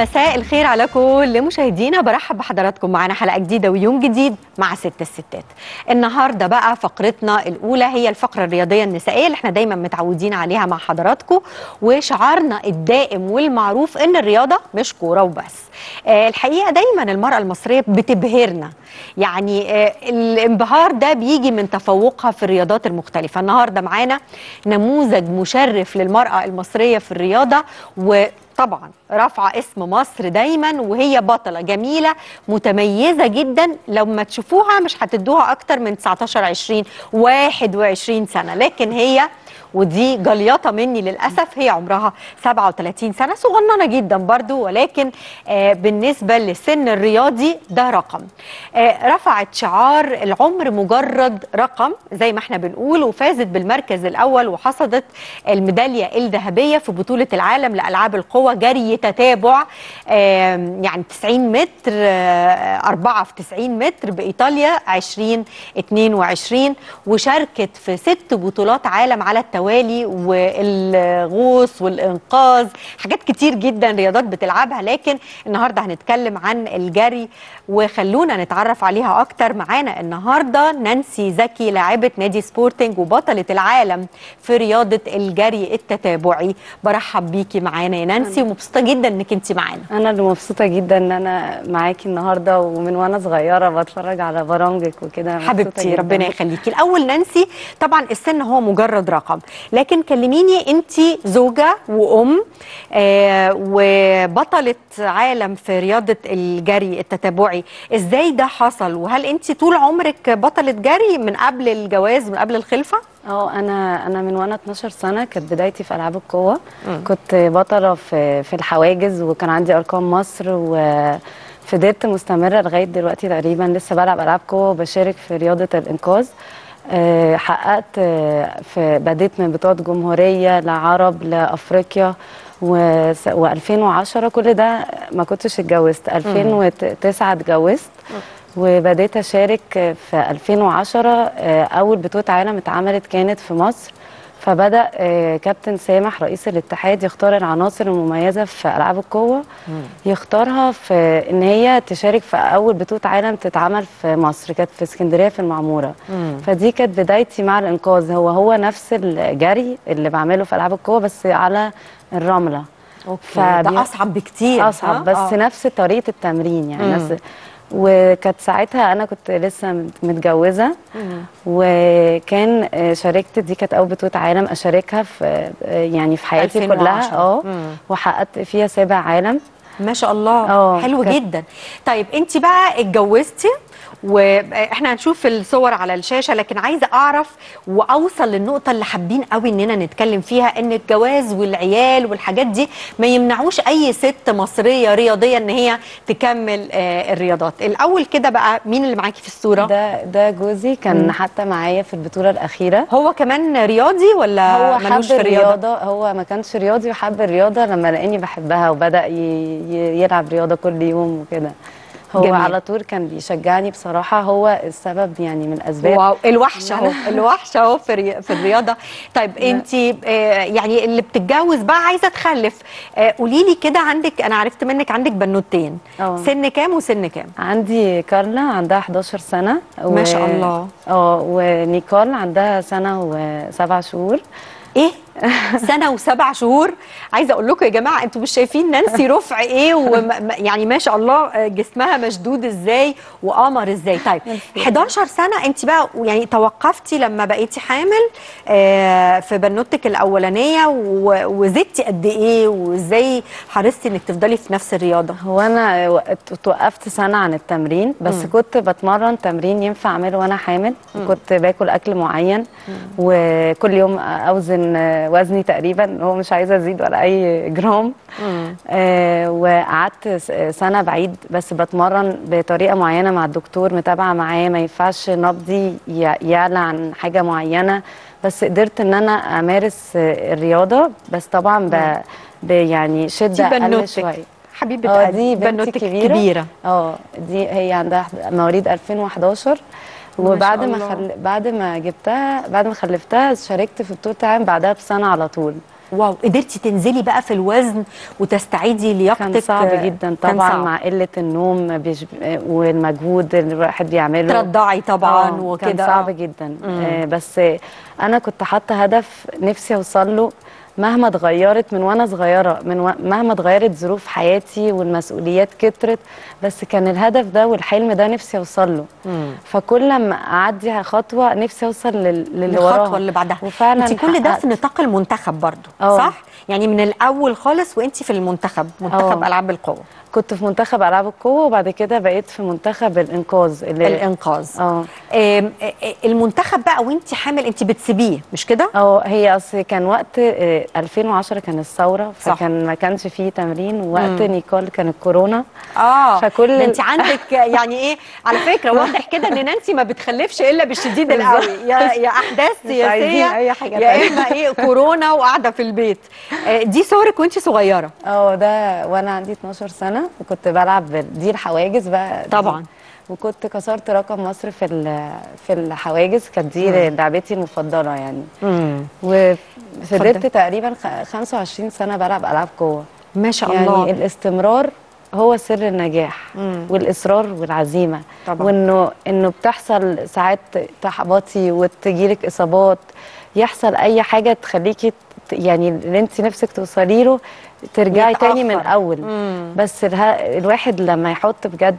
مساء الخير على كل مشاهدينا. برحب بحضراتكم معانا حلقة جديدة ويوم جديد مع ست الستات. النهارده بقى فقرتنا الأولى هي الفقرة الرياضية النسائية اللي إحنا دايما متعودين عليها مع حضراتكم وشعارنا الدائم والمعروف إن الرياضة مش كورة وبس. آه الحقيقة دايما المرأة المصرية بتبهرنا. يعني آه الانبهار ده بيجي من تفوقها في الرياضات المختلفة. النهارده معانا نموذج مشرف للمرأة المصرية في الرياضة و طبعا رافعة اسم مصر دايما وهي بطلة جميلة متميزة جدا. لما تشوفوها مش هتدوها أكتر من 19 20 21 سنة. لكن هي ودي جليطه مني للأسف هي عمرها 37 سنة صغننة جدا برضو ولكن آه بالنسبة للسن الرياضي ده رقم. آه رفعت شعار العمر مجرد رقم زي ما إحنا بنقول وفازت بالمركز الأول وحصدت الميدالية الذهبية في بطولة العالم لألعاب القوى جري تتابع آه يعني 90 متر 4 في 90 متر بإيطاليا 2022 وشاركت في ست بطولات عالم على التوالي والغوص والإنقاذ حاجات كتير جدا رياضات بتلعبها. لكن النهارده هنتكلم عن الجري وخلونا نتعرف عليها أكتر. معانا النهارده نانسي زكي لاعبة نادي سبورتنج وبطلة العالم في رياضة الجري التتابعي. برحب بيكي معانا يا نانسي ومبسوطة جدا إنك انت معانا. أنا اللي مبسوطة جدا إن أنا معاكي النهارده ومن وأنا صغيرة بتفرج على برامجك وكده. حبيبتي ربنا يخليكي. الأول نانسي طبعا السن هو مجرد رقم. لكن كلميني انت زوجة وأم آه وبطلة عالم في رياضة الجري التتابعي. إزاي ده حصل؟ وهل انت طول عمرك بطلة جري من قبل الجواز من قبل الخلفة؟ آه أنا أنا من وأنا 12 سنة كانت بدايتي في ألعاب القوة. كنت بطلة في في الحواجز وكان عندي أرقام مصر وفضلت مستمرة لغاية دلوقتي تقريبا لسه بلعب ألعاب قوة وبشارك في رياضة الإنقاذ. حققت أه في بديت من بطولات جمهورية لعرب لأفريقيا و2010 كل ده ما كنتش اتجوزت. 2009 اتجوزت وبديت أشارك في 2010 أول بطولة عالم اتعملت كانت في مصر. فبدأ كابتن سامح رئيس الاتحاد يختار العناصر المميزة في ألعاب القوة. يختارها في إن هي تشارك في أول بطولة عالم تتعمل في مصر كانت في اسكندرية في المعمورة. فدي كانت بدايتي مع الإنقاذ. هو هو نفس الجري اللي بعمله في ألعاب القوة بس على الرملة. أوكي. ده أصعب بكتير أصعب بس آه. نفس طريقة التمرين يعني نفس وكانت ساعتها أنا كنت لسه متجوزة. وكان شاركت دي كانت أول بطوله عالم أشاركها في يعني في حياتي كلها. آه وحققت فيها سابع عالم. ما شاء الله. أوه. حلو. جدا. طيب انت بقى اتجوزتي وإحنا هنشوف الصور على الشاشة لكن عايزة أعرف وأوصل للنقطة اللي حابين قوي إننا نتكلم فيها إن الجواز والعيال والحاجات دي ما يمنعوش أي ست مصرية رياضية إن هي تكمل آه الرياضات. الأول كده بقى مين اللي معاكي في الصورة؟ ده ده جوزي كان م. حتى معايا في البطولة الأخيرة. هو كمان رياضي ولا هو حب في الرياضة؟ هو ما كانش رياضي وحب الرياضة لما لقاني بحبها وبدأ يلعب رياضة كل يوم وكده. هو جميل. على طول كان بيشجعني بصراحة هو السبب يعني من الاسباب واو الوحشه أهو الوحشه أهو في في الرياضة. طيب انت آه يعني اللي بتتجوز بقى عايزة تخلف آه قولي لي كده عندك أنا عرفت منك عندك بنوتين. أوه. سن كام وسن كام؟ عندي كارلا عندها 11 سنة و... ما شاء الله. آه ونيكول عندها سنة وسبع شهور. إيه؟ سنة وسبع شهور. عايزة أقول لكم يا جماعة أنتوا مش شايفين نانسي رفع إيه؟ ويعني ما شاء الله جسمها مشدود إزاي؟ وقمر إزاي؟ طيب 11 سنة انت بقى يعني توقفتي لما بقيتي حامل آه في بنوتك الأولانية وزدتي قد إيه؟ وإزاي حرصتي إنك تفضلي في نفس الرياضة؟ هو أنا توقفت سنة عن التمرين بس م. كنت بتمرن تمرين ينفع أعمله وأنا حامل م. كنت باكل أكل معين. وكل يوم أوزن وزني تقريبا هو مش عايزه أزيد ولا أي جرام. آه وقعدت سنة بعيد بس بتمرن بطريقة معينة مع الدكتور متابعة معاه. ما ينفعش نبضي يعلى عن حاجة معينة. بس قدرت إن أنا أمارس الرياضة. بس طبعا ب, ب يعني شدة أقل شوية. حبيبة آه دي بنتي كبيرة. كبيرة. آه دي هي عندها مواليد 2011 وبعد ما خل... بعد ما جبتها بعد ما خلفتها شاركت في بطوله العالم بعدها بسنة على طول. واو قدرتي تنزلي بقى في الوزن وتستعيدي لياقتك؟ كان صعب جدا طبعا صعب. مع قلة النوم بيج... والمجهود اللي الواحد بيعمله. ترضعي طبعا آه، وكده. كان صعب. جدا. آه بس أنا كنت حاطة هدف نفسي أوصل له مهما اتغيرت من وأنا صغيرة من و... مهما اتغيرت ظروف حياتي والمسؤوليات كترت بس كان الهدف ده والحلم ده نفسي أوصل له مم. فكل ما أعدي خطوة نفسي أوصل لل... للي الخطوه وراها اللي بعدها وفعلا انت كل ده. في نطاق المنتخب برضو آه. صح يعني من الأول خالص وأنت في المنتخب منتخب آه. ألعاب القوة. كنت في منتخب ألعاب القوة وبعد كده بقيت في منتخب الإنقاذ اللي الإنقاذ. آه. المنتخب بقى وأنت حامل أنت بتسيبيه مش كده؟ آه هي أصل كان وقت آه، 2010 كان الثورة صح. فكان ما كانش فيه تمرين ووقت مم. نيكول كان الكورونا. آه فكل أنت عندك يعني إيه؟ على فكرة واضح كده إن نانسي ما بتخلفش إلا بالشديد القوي. يا يا أحداث سياسية يا. إما إيه؟ كورونا وقاعدة في البيت. دي صورك وانت صغيرة آه ده وأنا عندي 12 سنة وكنت بلعب دي الحواجز بقى. طبعا. وكنت كسرت رقم مصر في في الحواجز كانت دي لعبتي المفضلة يعني وفضلت تقريبا خ- 25 سنة بلعب ألعاب قوة ما شاء يعني الله الاستمرار هو سر النجاح مم. والإصرار والعزيمة طبعا. وإنه إنه بتحصل ساعات تحبطي وتجيلك إصابات يحصل أي حاجة تخليكي يعني اللي انت نفسك توصلي له ترجعي تاني من يتأخر. الأول مم. بس الواحد لما يحط بجد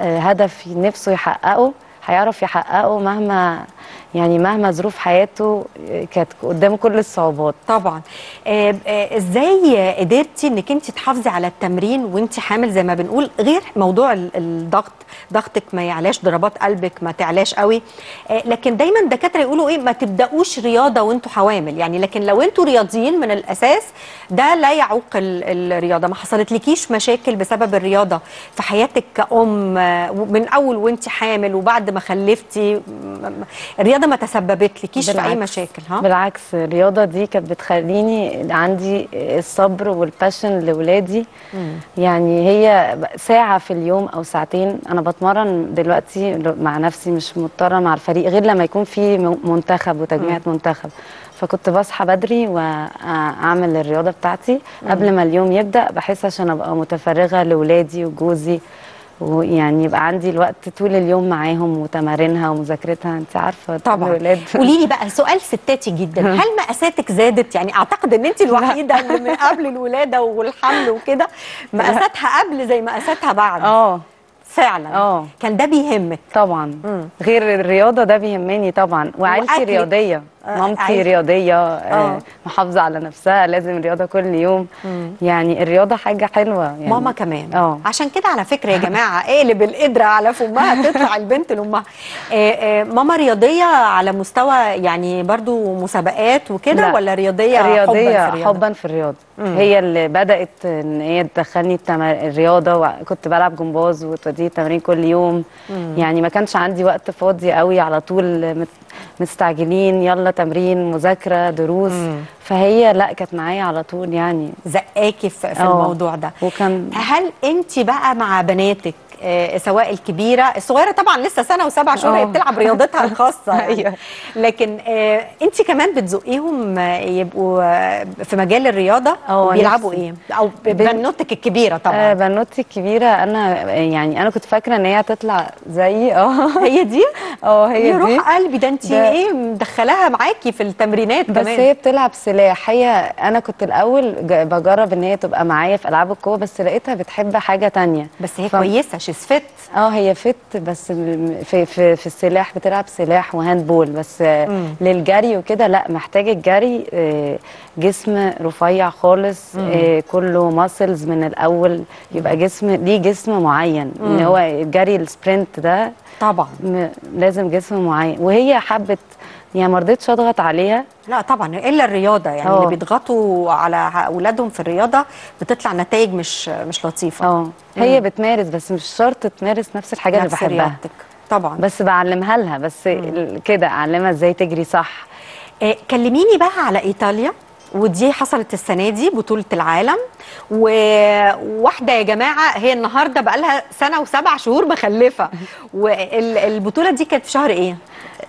آه، هدف نفسه يحققه هيعرف يحققه مهما يعني مهما ظروف حياته آه، كانت قدامه كل الصعوبات. طبعا. آه، آه، إزاي قدرتي إنك انت تحافظي على التمرين وانت حامل زي ما بنقول غير موضوع ال- الضغط ضغطك ما يعلاش ضربات قلبك ما تعلاش قوي. لكن دايما الدكاترة يقولوا إيه ما تبدأوش رياضة وأنتوا حوامل. يعني لكن لو أنتوا رياضيين من الأساس ده لا يعوق ال- الرياضة. ما حصلتلكيش مشاكل بسبب الرياضة في حياتك كأم من أول وانت حامل وبعد ما خلفتي م- الرياضة ما تسببتلكيش في أي. مشاكل ها؟ بالعكس الرياضة دي كانت بتخليني عندي الصبر والباشن لاولادي يعني هي ساعة في اليوم أو ساعتين. أنا بتمرن دلوقتي مع نفسي مش مضطرة مع الفريق غير لما يكون في منتخب وتجميعة منتخب. فكنت بصحى بدري وأعمل الرياضة بتاعتي. قبل ما اليوم يبدأ بحيث عشان أبقى متفرغة لاولادي وجوزي. ويعني يبقى عندي الوقت طول اليوم معاهم وتمارينها ومذاكرتها. انت عارفة طبعا. الولاد. قولي لي بقى سؤال ستاتي جدا. هل مقاساتك زادت؟ يعني أعتقد إن أنت الوحيدة اللي من قبل الولادة والحمل وكده. مقاساتها قبل زي مقاساتها بعد. آه. فعلا. آه. كان ده بيهمك. طبعا. مم. غير الرياضة ده بيهمني طبعا. وعيلتي. رياضية. مامتي عيلتك. رياضية آه. آه. محافظة على نفسها لازم رياضة كل يوم مم. يعني الرياضة حاجة حلوة يعني ماما كمان آه عشان كده على فكرة يا جماعة اقلب القدرة على فمها تطلع البنت لأمها آه، آه، ماما رياضية على مستوى يعني برضو مسابقات وكده لا. ولا رياضية رياضيه حبا في الرياضة؟ حبا في الرياضة مم. هي اللي بدأت إن هي تدخلني. الرياضة وكنت بلعب جمباز وتوديني التمرين كل يوم مم. يعني ما كانش عندي وقت فاضي قوي على طول. مستعجلين يلا تمرين مذاكرة دروس مم. فهي لا كانت معايا على طول يعني زقاكي في, في آه. الموضوع ده وكان هل انت بقى مع بناتك سواء الكبيرة الصغيرة طبعا لسه سنة وسبع شهور هي آه. بتلعب رياضتها الخاصة يعني. أيوة. لكن آه، انت كمان بتزقيهم آه، يبقوا آه، في مجال الرياضة؟ آه، بيلعبوا. إيه؟ أو بنوتك الكبيرة آه طبعا بنوتي الكبيرة أنا يعني أنا كنت فاكرة إن هي هتطلع زيي آه. هي دي؟ آه هي دي. روح قلبي ده انت إيه مدخلاها معاكي في التمرينات بس كمان هي بتلعب سلاح. هي أنا كنت الأول بجرب إن هي تبقى معايا في ألعاب القوة بس لقيتها بتحب حاجة تانية. بس هي ف- كويسة she's fit آه هي fit بس في في في السلاح بتلعب سلاح و handball بس آه، مم. للجري وكده لا محتاج الجري آه، جسم رفيع خالص آه، كله muscles من الأول. يبقى جسم ليه جسم معين. إن مم. هو الجري ال sprint ده طبعا. لازم جسم معين. وهي حبت يعني ما رضيتش اضغط عليها. لا طبعا إلا الرياضة يعني آه. اللي بيضغطوا على أولادهم في الرياضة بتطلع نتائج مش مش لطيفة. آه. هي بتمارس بس مش شرط تمارس نفس الحاجة اللي نفس بحبها. رياضتك. طبعا. بس بعلمها لها بس كده أعلمها إزاي تجري صح. آه كلميني بقى على إيطاليا. ودي حصلت السنة دي بطولة العالم. وواحدة يا جماعة هي النهارده بقى لها سنة وسبع شهور مخلفة. والبطوله دي كانت في شهر إيه؟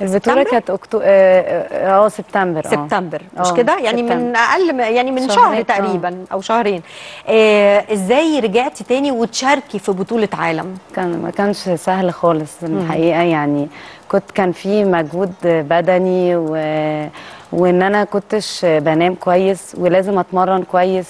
البطولة؟ كانت أكتو... آه آه، سبتمبر آه. سبتمبر مش آه، كده؟ يعني من سبتمبر. أقل يعني من شهر آه. تقريبا أو شهرين. آه إزاي رجعتي تاني وتشاركي في بطولة عالم؟ كان ما كانش سهل خالص الحقيقة يعني. كنت كان في مجهود بدني و... وإن أنا كنتش بنام كويس ولازم أتمرن كويس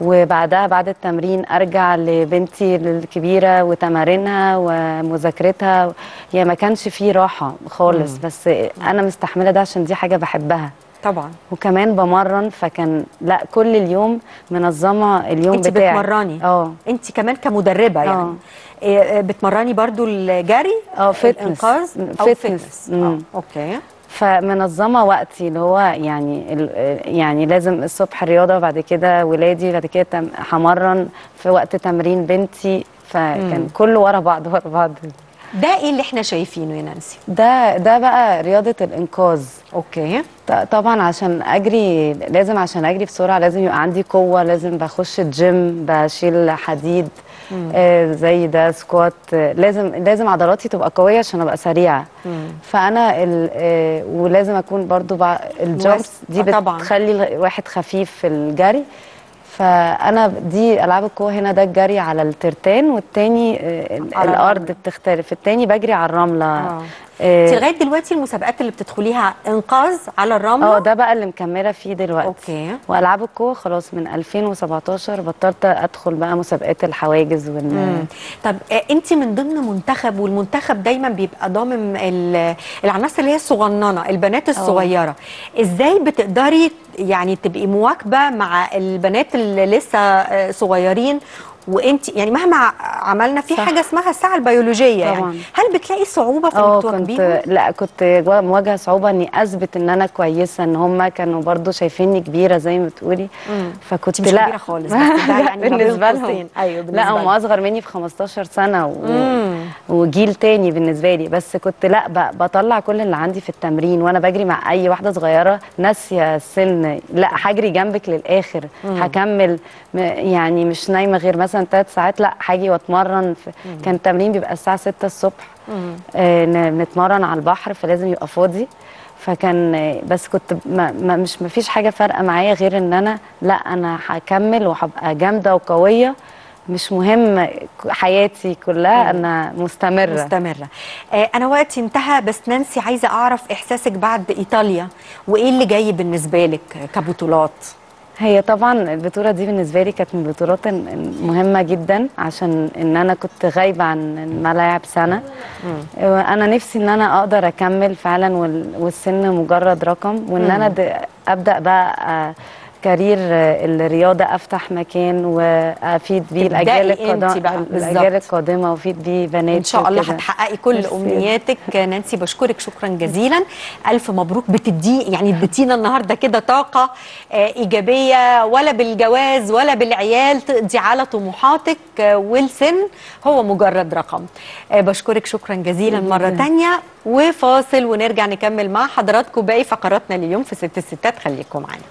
وبعدها بعد التمرين أرجع لبنتي الكبيرة وتمارينها ومذاكرتها. يعني ما كانش في راحة خالص بس أنا مستحملة ده عشان دي حاجة بحبها. طبعا. وكمان بمرن فكان لأ كل اليوم منظمة اليوم انت بتاعي. بتمرني؟ آه. انت كمان كمدربة يعني. آه. إيه، آه، بتمرني برضو الجري؟ آه fitness الإنقاذ؟ أو fitness. fitness آه مم. okay. فمنظمة وقتي اللي هو يعني يعني لازم الصبح رياضة بعد كده ولادي بعد كده همرن في وقت تمرين بنتي. فكان كله ورا بعض ورا بعض. ده إيه اللي إحنا شايفينه يا نانسي؟ ده ده بقى رياضة الإنقاذ. okay. طبعا عشان أجري لازم عشان أجري بسرعة لازم يبقى عندي قوة لازم بخش الجيم بشيل حديد. آه زي ده squat. لازم لازم عضلاتي تبقى قوية عشان أبقى سريعة. فأنا ال- آه ولازم أكون برضو ال jumps دي آه. بتخلي الواحد خفيف في الجري. فأنا دي ألعاب القوة هنا ده الجري على الترتان والتاني آه الأرض. بتختلف. التاني بجري على الرملة. آه، انت لغاية دلوقتي المسابقات اللي بتدخليها إنقاذ على الرملة؟ آه ده بقى اللي مكملة فيه دلوقتي. أوكي. وألعاب القوة خلاص من 2017 بطلت أدخل بقى مسابقات الحواجز وال مم. طب انت من ضمن منتخب والمنتخب دايما بيبقى ضامن ال- العناصر اللي هي الصغننة البنات الصغيرة. إزاي بتقدري يعني تبقي مواكبة مع البنات اللي لسه آه، صغيرين وانت يعني مهما عملنا في صح. حاجة اسمها الساعة البيولوجية يعني طبعاً. هل بتلاقي صعوبة في انك كنت تواكبيهم لا كنت مواجهة صعوبة إني أثبت إن أنا كويسة إن هم كانوا برضو شايفيني كبيرة زي ما بتقولي مم. فكنت مش لا كبيرة خالص بس ده يعني بالنسبة. لهم أيوه بالنسبة لا هم. أصغر مني ب 15 سنة و... مم. وجيل تاني بالنسبة لي بس كنت لا ب... بطلع كل اللي عندي في التمرين وأنا بجري مع أي واحدة صغيرة ناسية السن لا هجري جنبك للآخر هكمل م... يعني مش نايمة غير مثلا ثلاث ساعات لا هاجي واتمرن. كان التمرين بيبقى الساعة 6 الصبح. آه نتمرن على البحر فلازم يبقى فاضي. فكان بس كنت ما ما مش ما فيش حاجة فارقة معايا غير إن أنا لا أنا هكمل وهبقى جامدة وقوية. مش مهم حياتي كلها أنا مستمرة. مستمرة. آه أنا وقتي انتهى بس نانسي عايزة أعرف إحساسك بعد إيطاليا وإيه اللي جاي بالنسبة لك كبطولات؟ هي طبعا البطولة دي بالنسبة لي كانت من البطولات ال- المهمة جدا عشان إن أنا كنت غايبة عن الملاعب سنة. أنا نفسي إن أنا أقدر أكمل فعلا وال- والسن مجرد رقم وإن أنا أبدأ بقى آه، كارير آه، الرياضة أفتح مكان وأفيد بيه الأجيال القادمه الأجيال. القادمة وأفيد بيه بناتي إن شاء الله. هتحققي كل ميرسي. أمنياتك. نانسي بشكرك شكرا جزيلا. ألف مبروك. بتدي يعني اديتينا النهاردة كده طاقة آه إيجابية ولا بالجواز ولا بالعيال. تقضي على طموحاتك آه والسن هو مجرد رقم. بشكرك شكرا جزيلا جداً. تانية. وفاصل ونرجع نكمل مع حضراتكم باقي فقراتنا اليوم في ست الستات. خليكم معانا.